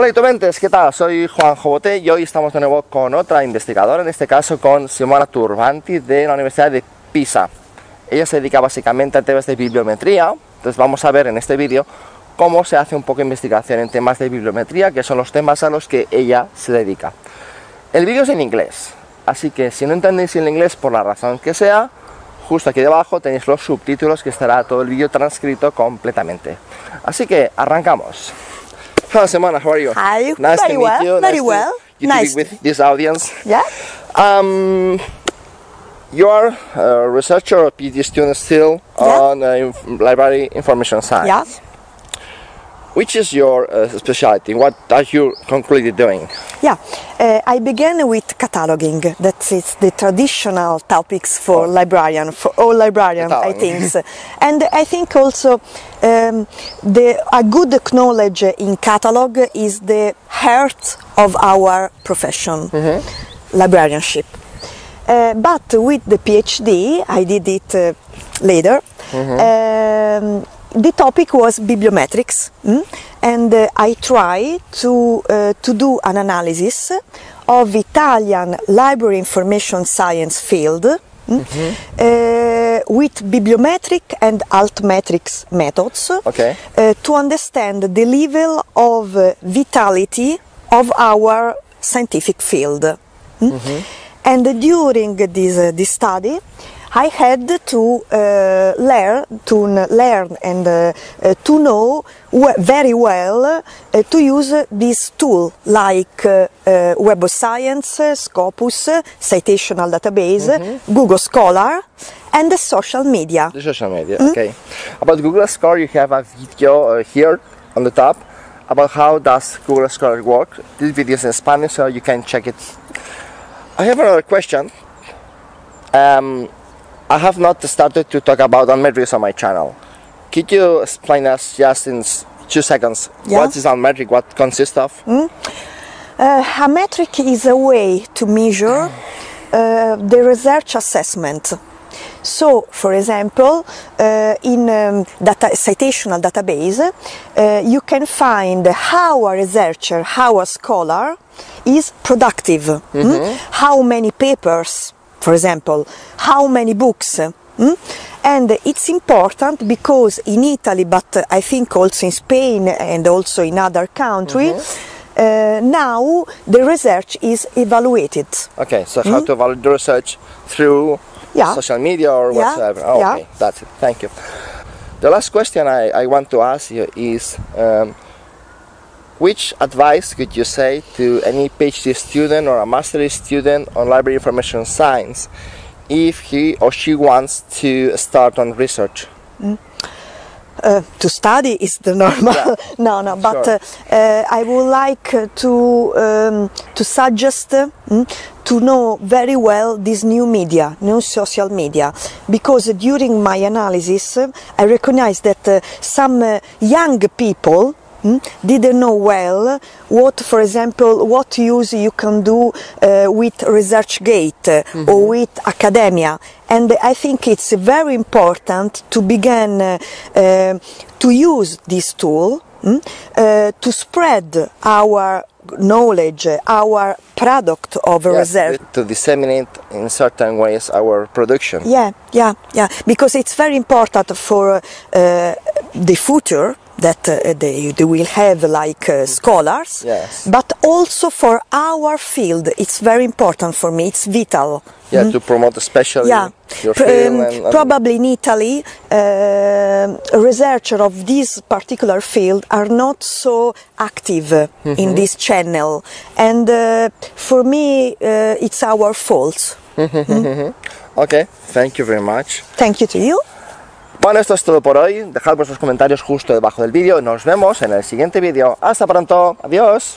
Hola youtubentes, ¿qué tal? Soy Juan Jobote y hoy estamos de nuevo con otra investigadora, en este caso con Simona Turbanti de la Universidad de Pisa. Ella se dedica básicamente a temas de bibliometría, entonces vamos a ver en este vídeo cómo se hace un poco de investigación en temas de bibliometría, que son los temas a los que ella se dedica. El vídeo es en inglés, así que si no entendéis el inglés por la razón que sea, justo aquí debajo tenéis los subtítulos que estará todo el vídeo transcrito completamente. Así que arrancamos. Hello, Simona, how are you? Hi, nice very to meet well, you. very nice well. To, you Nice to be with this audience. Yeah? Um, you are a researcher or PhD student still Yeah. on uh, inf- library information science. Yeah. Which is your uh, specialty? What are you concretely doing? Yeah. Uh, I began with cataloging. That is the traditional topics for librarian, for all librarians, I Cataloging. think. and I think also um, the, a good knowledge in catalog is the heart of our profession, librarianship. Uh, but with the PhD, I did it uh, later. Um, the topic was bibliometrics, mm, and uh, I tried to uh, to do an analysis of Italian library information science field. mm, uh, with bibliometric and altmetrics methods Okay. uh, to understand the level of uh, vitality of our scientific field. Mm? And during this, uh, this study, I had to uh, learn to learn and uh, uh, to know very well uh, to use this tool like uh, Web of Science, Scopus, Citational Database, Google Scholar, and the social media. The social media. Okay. About Google Scholar, you have a video here on the top about how does Google Scholar work. This video is in Spanish, so you can check it. I have another question. Um, I have not started to talk about altmetrics on my channel. Could you explain us just in two seconds Yeah. what is altmetric, what consists of? Uh, a metric is a way to measure uh, the research assessment. So, for example, uh, in um, data, citational database, uh, you can find how a researcher, how a scholar is productive, mm? how many papers, for example, how many books. mm? And it's important because in Italy, but I think also in Spain and also in other countries, uh, now the research is evaluated. Okay, so how to validate the research through Yeah. social media or Yeah, whatsoever. Oh, yeah. Okay, that's it. Thank you. The last question I, I want to ask you is um, which advice could you say to any PhD student or a master's student on library information science if he or she wants to start on research? uh, to study is the normal. Yeah. no, no. But Sure. uh, uh, I would like uh, to um, to suggest uh, mm, to know very well this new media, new social media, because during my analysis uh, I recognized that some young people. Mm, didn't know well what, for example, what use you can do uh, with ResearchGate uh, or with academia. And I think it's very important to begin uh, uh, to use this tool mm, uh, to spread our knowledge, our product of Yes, research. to disseminate in certain ways our production. Yeah, yeah, yeah. Because it's very important for uh, the future that uh, they, they will have like uh, scholars, Yes. but also for our field. It's very important for me. It's vital. Yeah, to promote especially Yeah, your Pr- field um, and, and probably in Italy, uh, researchers of this particular field are not so active uh, Mm-hmm. in this channel, and uh, for me, uh, it's our fault. Okay, thank you very much. Thank you to you. Bueno, esto es todo por hoy. Dejad vuestros comentarios justo debajo del vídeo. Nos vemos en el siguiente vídeo. Hasta pronto. Adiós.